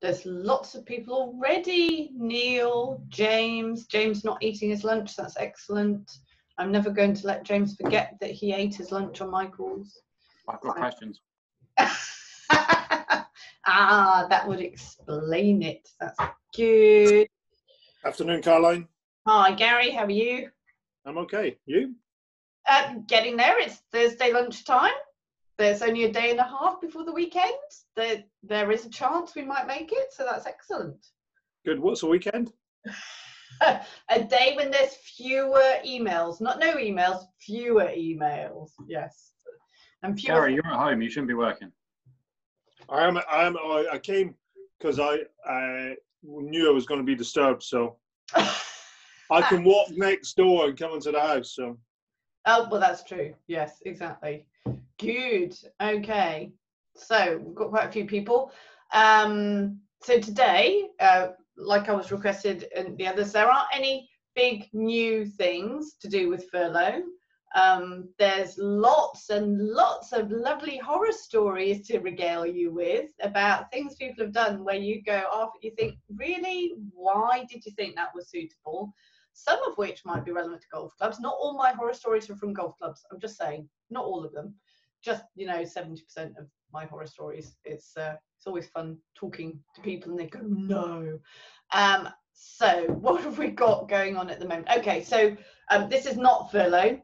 there's lots of people already. Neil, James, James not eating his lunch, that's excellent. I'm never going to let James forget that he ate his lunch on my calls. I've got questions. ah, that would explain it. That's good. Afternoon, Caroline. Hi, Gary, how are you? I'm okay. You? Uh, getting there. It's Thursday lunchtime. There's only a day and a half before the weekend. There, there is a chance we might make it, so that's excellent. Good. What's the weekend? a day when there's fewer emails, not no emails, fewer emails. Yes. And fewer. Gary, you're at home. You shouldn't be working. I am. I am. I came because I, I knew I was going to be disturbed, so I can walk next door and come into the house. So. Oh well, that's true. Yes, exactly. Good. Okay. So we've got quite a few people. Um, so today, uh, like I was requested and the others, there aren't any big new things to do with furlough. Um, there's lots and lots of lovely horror stories to regale you with about things people have done where you go off, you think, really, why did you think that was suitable? Some of which might be relevant to golf clubs. Not all my horror stories are from golf clubs. I'm just saying, not all of them. Just you know, 70% of my horror stories. It's uh, it's always fun talking to people and they go, no. Um, so what have we got going on at the moment? Okay, so um, this is not furlough.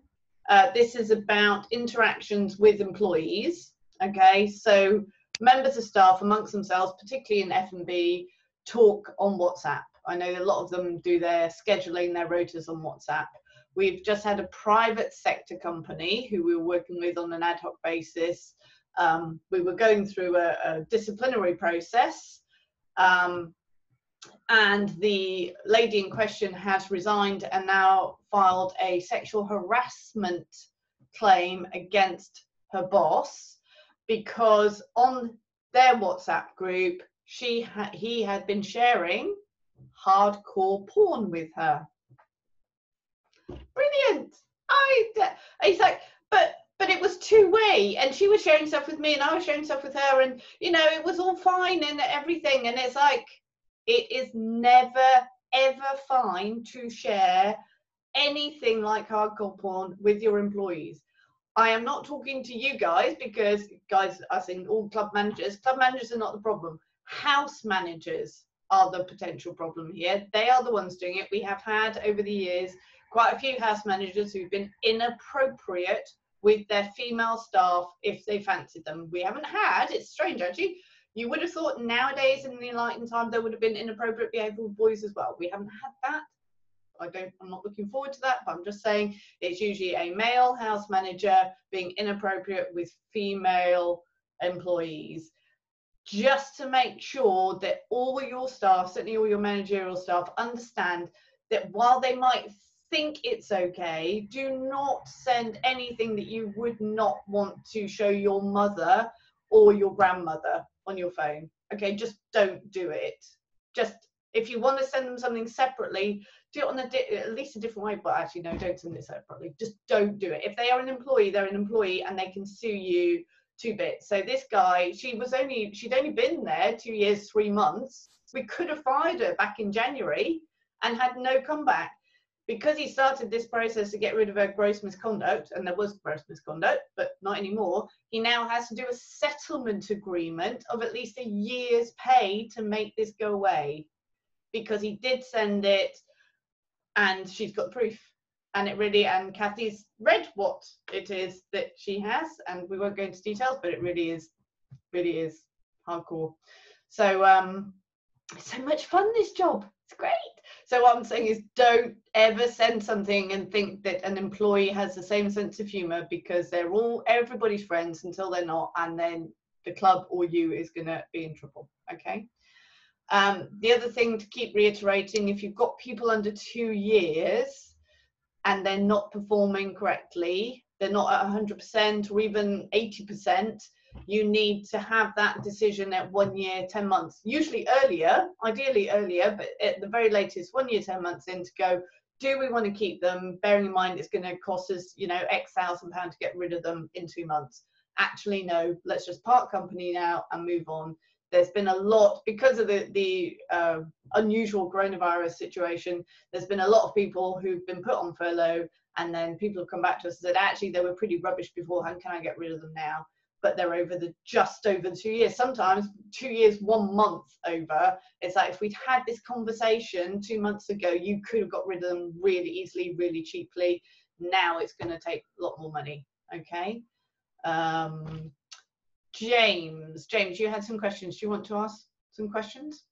Uh, this is about interactions with employees. Okay, so members of staff amongst themselves, particularly in F&B, talk on WhatsApp. I know a lot of them do their scheduling, their rotas on WhatsApp. We've just had a private sector company who we were working with on an ad hoc basis. Um, we were going through a, a disciplinary process um, and the lady in question has resigned and now filed a sexual harassment claim against her boss because on their WhatsApp group, she ha- he had been sharing hardcore porn with her. Brilliant! I he's like, but but it was two way, and she was sharing stuff with me, and I was sharing stuff with her, and you know it was all fine and everything, and it's like it is never ever fine to share anything like hardcore porn with your employees. I am not talking to you guys because guys, I think all club managers, club managers are not the problem. House managers are the potential problem here. They are the ones doing it. We have had over the years quite a few house managers who've been inappropriate with their female staff if they fancied them. We haven't had, it's strange actually, you would have thought nowadays in the enlightened time there would have been inappropriate behaviour with boys as well. We haven't had that. I don't I'm not looking forward to that, but I'm just saying it's usually a male house manager being inappropriate with female employees just to make sure that all your staff, certainly all your managerial staff, understand that while they might think it's okay, do not send anything that you would not want to show your mother or your grandmother on your phone. Okay, just don't do it. Just if you want to send them something separately, do it on a di- at least a different way. But actually, no, don't send it separately. Just don't do it. If they are an employee, they're an employee, and they can sue you two bits. So this guy, she was only she'd only been there two years, three months. We could have fired her back in January and had no comeback because he started this process to get rid of her gross misconduct, and there was gross misconduct, but not anymore, he now has to do a settlement agreement of at least a year's pay to make this go away. Because he did send it and she's got proof. And it really, and Kathy's read what it is that she has, and we won't go into details, but it really is, really is hardcore. So, um, so much fun this job. It's great. So what I'm saying is don't ever send something and think that an employee has the same sense of humor because they're all everybody's friends until they're not and then the club or you is going to be in trouble okay um, the other thing to keep reiterating if you've got people under two years and they're not performing correctly they're not at 100% or even 80% you need to have that decision at one year, 10 months, usually earlier, ideally earlier, but at the very latest, one year, 10 months in to go, do we want to keep them? Bearing in mind it's going to cost us, you know, X thousand pounds to get rid of them in two months. Actually, no, let's just part company now and move on. There's been a lot because of the the uh, unusual coronavirus situation. There's been a lot of people who've been put on furlough, and then people have come back to us and said, actually, they were pretty rubbish beforehand. Can I get rid of them now? But they're over the just over two years. Sometimes two years, one month over. It's like if we'd had this conversation two months ago, you could have got rid of them really easily, really cheaply. Now it's going to take a lot more money. Okay. Um, James, James, you had some questions. Do you want to ask some questions?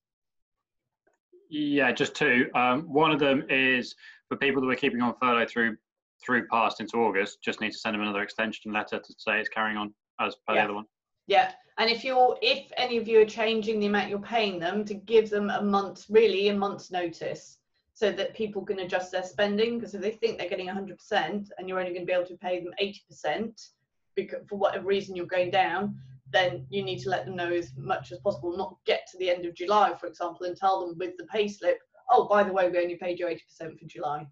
Yeah, just two. Um, one of them is for people that we're keeping on furlough through through past into August. Just need to send them another extension letter to say it's carrying on as per yeah. the other one. Yeah, and if you're if any of you are changing the amount you're paying them, to give them a month, really a month's notice, so that people can adjust their spending. Because if they think they're getting 100% and you're only going to be able to pay them 80% because for whatever reason you're going down, then you need to let them know as much as possible, not get to the end of July, for example, and tell them with the pay slip, oh, by the way, we only paid you 80% for July.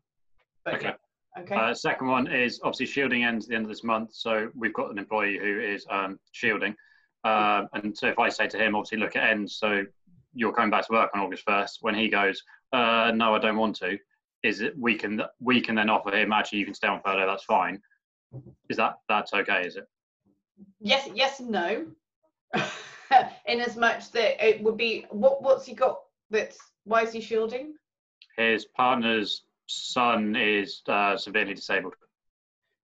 But, Okay. Okay. Uh, second one is obviously shielding ends at the end of this month, so we've got an employee who is um, shielding, um, and so if I say to him, obviously look at ends, so you're coming back to work on August first. When he goes, uh, no, I don't want to, is it we can we can then offer him actually you can stay on furlough, that's fine. Is that that's okay? Is it? Yes, yes, and no. In as much that it would be, what what's he got? That's why is he shielding? His partner's son is uh, severely disabled.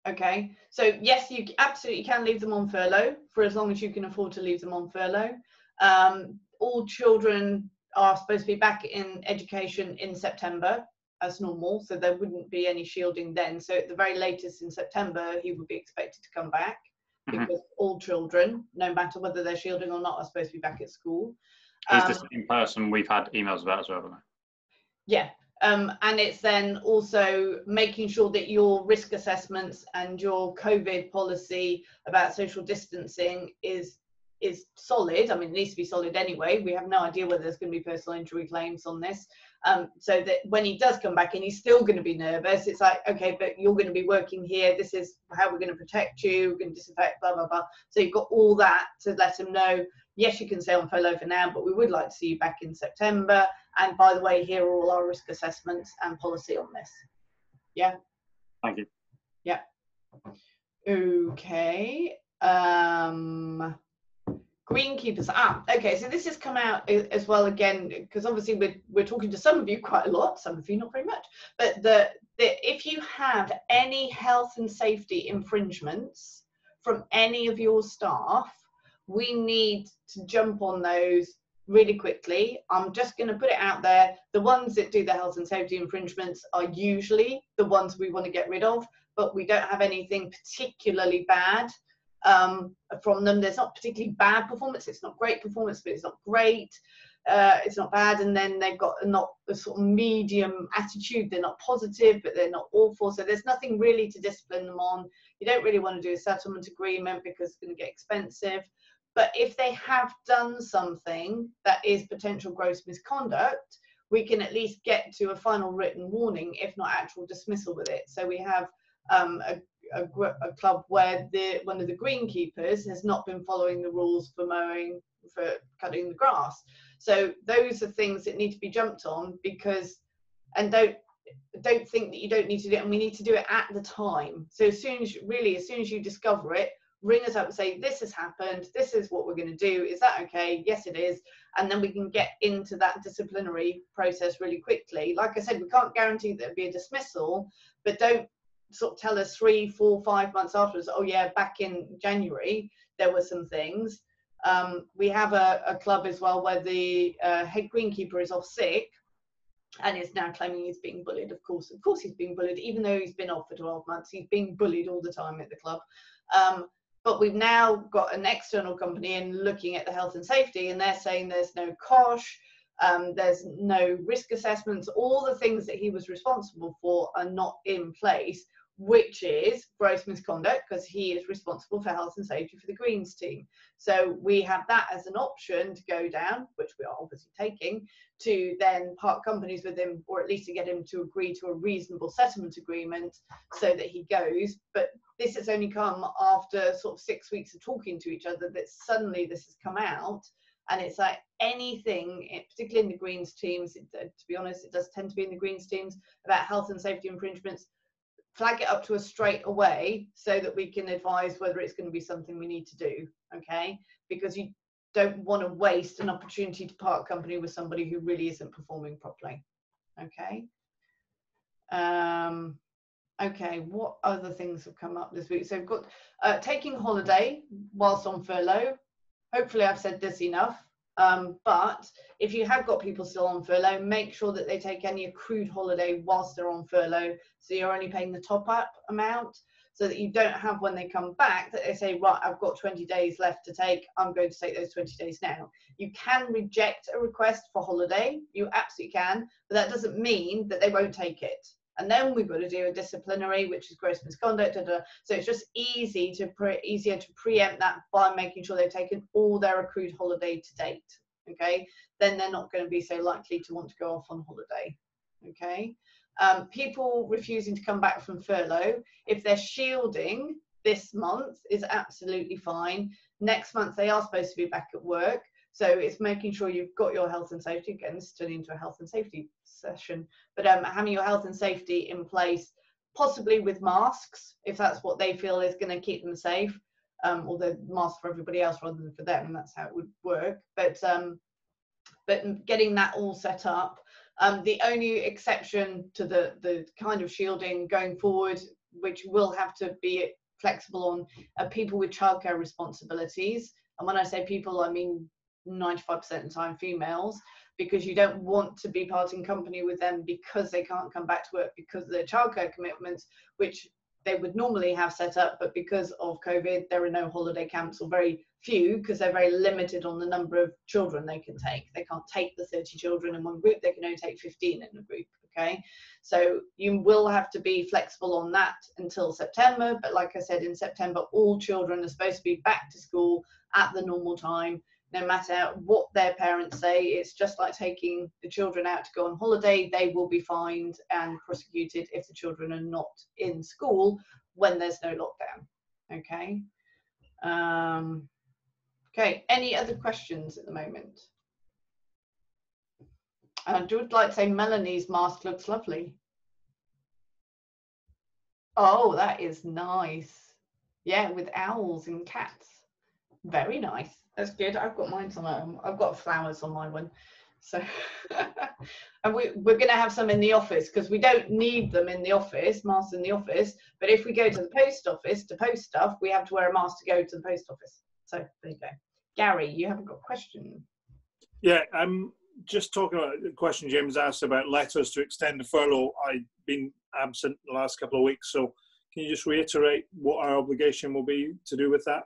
Okay, so yes, you absolutely can leave them on furlough for as long as you can afford to leave them on furlough. Um, all children are supposed to be back in education in September as normal, so there wouldn't be any shielding then. So at the very latest in September, he would be expected to come back Mhm. because all children, no matter whether they're shielding or not, are supposed to be back at school. He's Um, the same person we've had emails about as well. haven't Yeah, um, and it's then also making sure that your risk assessments and your COVID policy about social distancing is is solid. I mean, it needs to be solid anyway. We have no idea whether there's going to be personal injury claims on this. Um, so that when he does come back and he's still going to be nervous, it's like, okay, but you're going to be working here. This is how we're going to protect you. We're going to disinfect, blah blah blah. So you've got all that to let him know. Yes, you can stay on furlough for now, but we would like to see you back in September. And by the way, here are all our risk assessments and policy on this. Yeah. Thank you. Yeah. Okay. Um, greenkeepers. Ah, okay. So this has come out as well again because obviously we're we're talking to some of you quite a lot, some of you not very much. But the the if you have any health and safety infringements from any of your staff, we need to jump on those really quickly. I'm just going to put it out there. The ones that do the health and safety infringements are usually the ones we want to get rid of, but we don't have anything particularly bad um, from them. There's not particularly bad performance. It's not great performance, but it's not great. Uh, it's not bad, and then they've got a not a sort of medium attitude. They're not positive, but they're not awful. So there's nothing really to discipline them on. You don't really want to do a settlement agreement because it's going to get expensive. But if they have done something that is potential gross misconduct, we can at least get to a final written warning, if not actual dismissal with it. So we have um, a, a, a club where the one of the greenkeepers has not been following the rules for mowing, for cutting the grass. So those are things that need to be jumped on because, and don't don't think that you don't need to do it, and we need to do it at the time. So as soon as really, as soon as you discover it, ring us up and say this has happened. This is what we're going to do. Is that okay? Yes, it is. And then we can get into that disciplinary process really quickly. Like I said, we can't guarantee there'll be a dismissal, but don't sort of tell us three, four, five months afterwards. Oh yeah, back in January there were some things. Um, we have a, a club as well where the uh, head greenkeeper is off sick and is now claiming he's being bullied. Of course, of course, he's being bullied, even though he's been off for 12 months. He's being bullied all the time at the club. Um, but we've now got an external company in looking at the health and safety, and they're saying there's no COSHH, um, there's no risk assessments. All the things that he was responsible for are not in place, which is gross misconduct because he is responsible for health and safety for the Greens team. So we have that as an option to go down, which we are obviously taking, to then part companies with him, or at least to get him to agree to a reasonable settlement agreement so that he goes. But this has only come after sort of six weeks of talking to each other that suddenly this has come out. And it's like anything, particularly in the Greens teams, to be honest, it does tend to be in the Greens teams about health and safety infringements. Flag it up to us straight away so that we can advise whether it's going to be something we need to do. Okay, because you don't want to waste an opportunity to part company with somebody who really isn't performing properly. Okay. Um, okay, what other things have come up this week? So we've got uh, taking holiday whilst on furlough. Hopefully, I've said this enough. Um, but if you have got people still on furlough, make sure that they take any accrued holiday whilst they're on furlough. So you're only paying the top up amount so that you don't have when they come back that they say, right, I've got 20 days left to take. I'm going to take those 20 days now. You can reject a request for holiday. You absolutely can, but that doesn't mean that they won't take it. And then we've got to do a disciplinary, which is gross misconduct. Da, da. So it's just easy to pre- easier to preempt that by making sure they've taken all their accrued holiday to date. Okay, then they're not going to be so likely to want to go off on holiday. Okay, um, people refusing to come back from furlough, if they're shielding this month, is absolutely fine. Next month, they are supposed to be back at work. So it's making sure you've got your health and safety. Again, this is turning into a health and safety session, but um, having your health and safety in place, possibly with masks, if that's what they feel is going to keep them safe. Um, although masks for everybody else rather than for them, that's how it would work. But um, but getting that all set up um, the only exception to the, the kind of shielding going forward, which will have to be flexible on, are people with childcare responsibilities. And when I say people, I mean 95% of the time females, because you don't want to be parting company with them because they can't come back to work because of their childcare commitments, which they would normally have set up, but because of COVID, there are no holiday camps or very few because they're very limited on the number of children they can take. They can't take the 30 children in one group, they can only take 15 in a group. Okay, so you will have to be flexible on that until September. But like I said, in September, all children are supposed to be back to school at the normal time no matter what their parents say. It's just like taking the children out to go on holiday. They will be fined and prosecuted if the children are not in school when there's no lockdown. Okay. Um, okay. Any other questions at the moment? I would like to say Melanie's mask looks lovely. Oh, that is nice. Yeah, with owls and cats. Very nice. That's good. I've got mine on home. Um, I've got flowers on my one. So, and we, we're going to have some in the office because we don't need them in the office, masks in the office. But if we go to the post office to post stuff, we have to wear a mask to go to the post office. So there you go. Gary, you haven't got a question. Yeah, I'm just talking about the question James asked about letters to extend the furlough. I've been absent the last couple of weeks, so can you just reiterate what our obligation will be to do with that?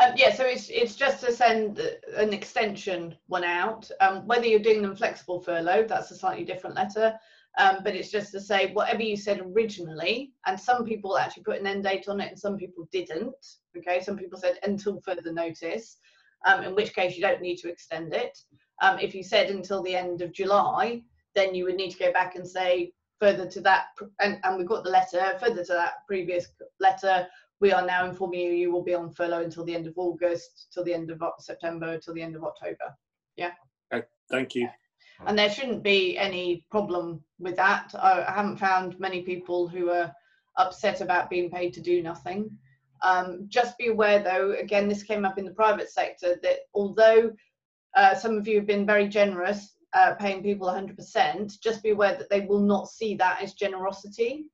Um, yeah, so it's it's just to send an extension one out. Um, whether you're doing them flexible furlough, that's a slightly different letter. Um, but it's just to say whatever you said originally, and some people actually put an end date on it, and some people didn't. Okay, some people said until further notice, um, in which case you don't need to extend it. Um, if you said until the end of July, then you would need to go back and say further to that, and, and we've got the letter further to that previous letter we are now informing you you will be on furlough until the end of August, till the end of September, till the end of October. Yeah. Okay, thank you. And there shouldn't be any problem with that. I haven't found many people who are upset about being paid to do nothing. Um, just be aware, though, again, this came up in the private sector, that although uh, some of you have been very generous uh, paying people 100%, just be aware that they will not see that as generosity.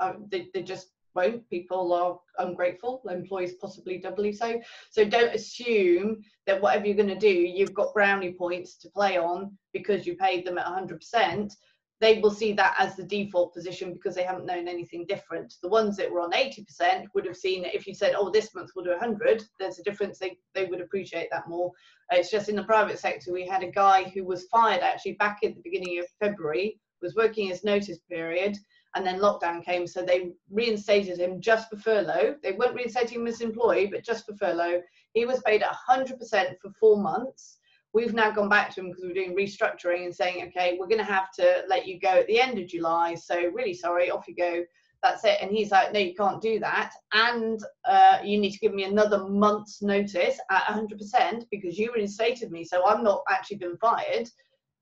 Uh, they, they just won't. People are ungrateful, employees possibly doubly so. So don't assume that whatever you're going to do, you've got brownie points to play on because you paid them at 100%. They will see that as the default position because they haven't known anything different. The ones that were on 80% would have seen that if you said, oh, this month we'll do 100, there's a difference. They, they would appreciate that more. Uh, it's just in the private sector, we had a guy who was fired actually back at the beginning of February, was working his notice period and then lockdown came, so they reinstated him just for furlough. They weren't reinstating him as employee, but just for furlough. He was paid 100% for four months. We've now gone back to him because we're doing restructuring and saying, okay, we're going to have to let you go at the end of July. So really sorry, off you go. that's it. And he's like, no, you can't do that. And uh, you need to give me another month's notice at 100% because you reinstated me. So I'm not actually been fired.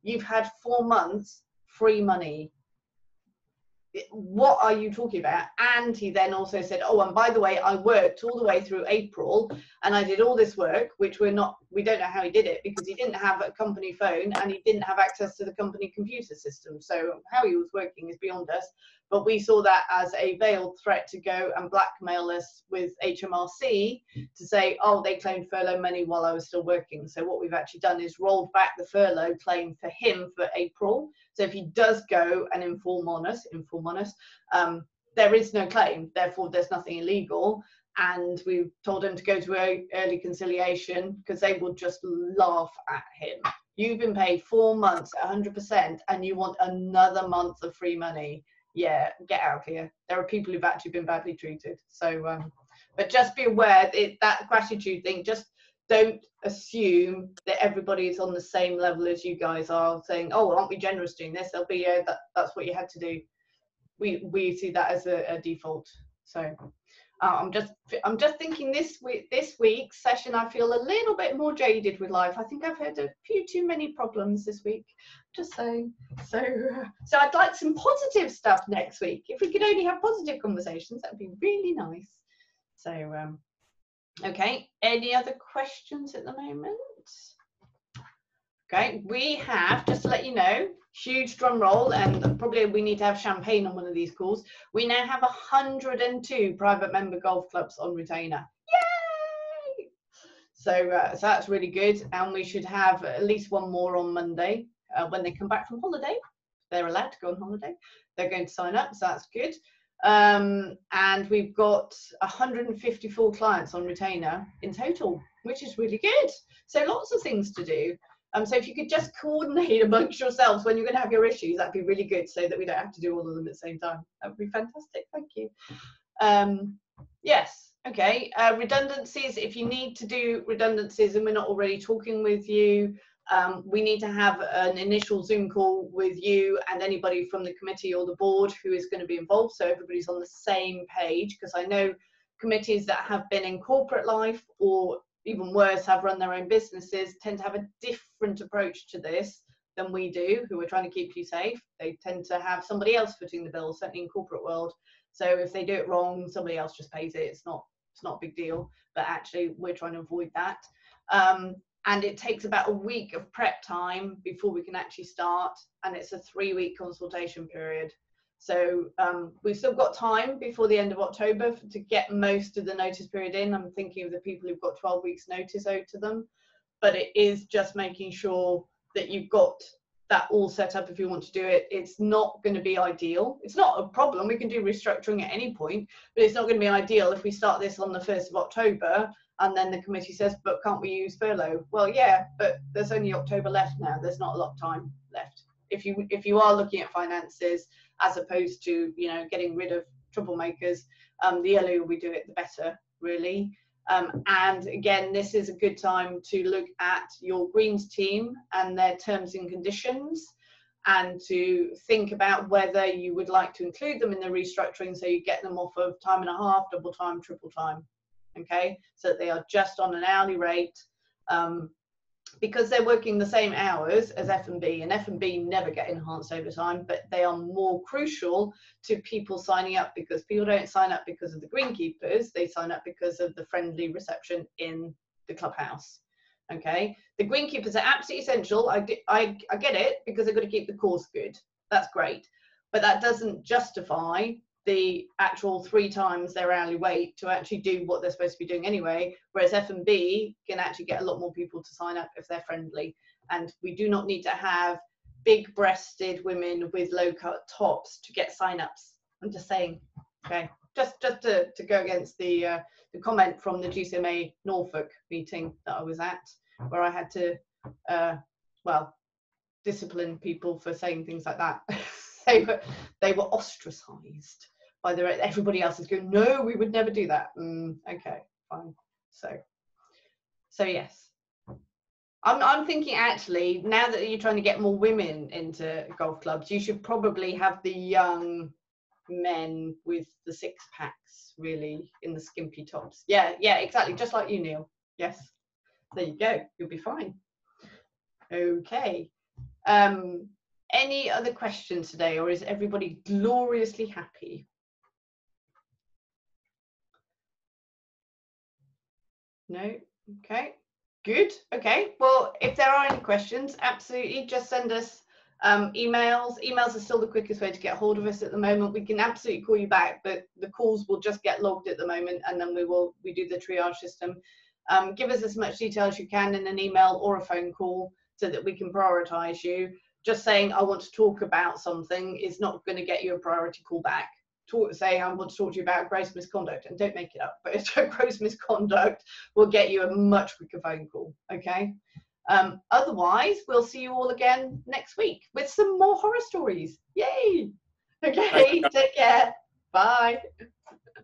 You've had four months free money what are you talking about? And he then also said, oh, and by the way, I worked all the way through April and I did all this work, which we're not, we don't know how he did it because he didn't have a company phone and he didn't have access to the company computer system. So how he was working is beyond us. But we saw that as a veiled threat to go and blackmail us with HMRC to say, oh, they claimed furlough money while I was still working. So what we've actually done is rolled back the furlough claim for him for April. So if he does go and inform on us, inform on us, um, there is no claim. Therefore, there's nothing illegal. And we told him to go to early conciliation because they will just laugh at him. You've been paid four months, 100%, and you want another month of free money yeah, get out of here. There are people who've actually been badly treated. So, um, but just be aware that that gratitude thing. Just don't assume that everybody is on the same level as you guys are. Saying, "Oh, well, aren't we generous doing this?" They'll be, "Yeah, that, that's what you had to do." We we see that as a, a default. So, uh, I'm just I'm just thinking this week this week's session I feel a little bit more jaded with life. I think I've had a few too many problems this week. Just saying. So uh, so I'd like some positive stuff next week. If we could only have positive conversations, that'd be really nice. So um, okay. Any other questions at the moment? Okay, we have, just to let you know, huge drum roll, and probably we need to have champagne on one of these calls. We now have 102 private member golf clubs on retainer. Yay! So, uh, so that's really good, and we should have at least one more on Monday uh, when they come back from holiday. They're allowed to go on holiday. They're going to sign up, so that's good. Um, and we've got 154 clients on retainer in total, which is really good. So lots of things to do. Um, so if you could just coordinate amongst yourselves when you're going to have your issues, that'd be really good so that we don't have to do all of them at the same time. That would be fantastic. Thank you. Um, yes. Okay. Uh, redundancies. If you need to do redundancies and we're not already talking with you, um, we need to have an initial Zoom call with you and anybody from the committee or the board who is going to be involved. So everybody's on the same page because I know committees that have been in corporate life or even worse, have run their own businesses, tend to have a different approach to this than we do, who are trying to keep you safe. They tend to have somebody else footing the bill, certainly in corporate world. So if they do it wrong, somebody else just pays it. It's not it's not a big deal. But actually, we're trying to avoid that. Um, and it takes about a week of prep time before we can actually start, and it's a three-week consultation period. So um, we've still got time before the end of October to get most of the notice period in. I'm thinking of the people who've got 12 weeks notice owed to them, but it is just making sure that you've got that all set up if you want to do it. It's not going to be ideal. It's not a problem. We can do restructuring at any point, but it's not going to be ideal if we start this on the 1st of October and then the committee says, but can't we use furlough? Well, yeah, but there's only October left now. There's not a lot of time left. If you if you are looking at finances, as opposed to you know getting rid of troublemakers. Um, the earlier we do it, the better, really. Um, and again, this is a good time to look at your Greens team and their terms and conditions and to think about whether you would like to include them in the restructuring so you get them off of time and a half, double time, triple time. Okay, so that they are just on an hourly rate um, because they're working the same hours as F&B, and F&B never get enhanced overtime, but they are more crucial to people signing up because people don't sign up because of the greenkeepers, they sign up because of the friendly reception in the clubhouse. Okay, the greenkeepers are absolutely essential. I, I, I get it because they've got to keep the course good. That's great, but that doesn't justify the actual three times their hourly rate to actually do what they're supposed to be doing anyway. Whereas F&B can actually get a lot more people to sign up if they're friendly. And we do not need to have big breasted women with low cut tops to get sign-ups. I'm just saying, okay, just just to, to go against the uh, the comment from the GCMA Norfolk meeting that I was at, where I had to, uh, well, discipline people for saying things like that. they were they were ostracized by the everybody else is going no we would never do that mm, okay fine so so yes I'm, I'm thinking actually now that you're trying to get more women into golf clubs you should probably have the young men with the six packs really in the skimpy tops. Yeah, yeah, exactly. Just like you, Neil. Yes. There you go. You'll be fine. Okay. Um, any other questions today, or is everybody gloriously happy? No? Okay. Good. Okay. Well, if there are any questions, absolutely just send us um, emails. Emails are still the quickest way to get hold of us at the moment. We can absolutely call you back, but the calls will just get logged at the moment, and then we will we do the triage system. Um, give us as much detail as you can in an email or a phone call so that we can prioritize you. Just saying I want to talk about something is not going to get you a priority call back. Talk, say I want to talk to you about gross misconduct, and don't make it up. But gross misconduct will get you a much quicker phone call. Okay. Um, otherwise, we'll see you all again next week with some more horror stories. Yay! Okay, take care. Bye.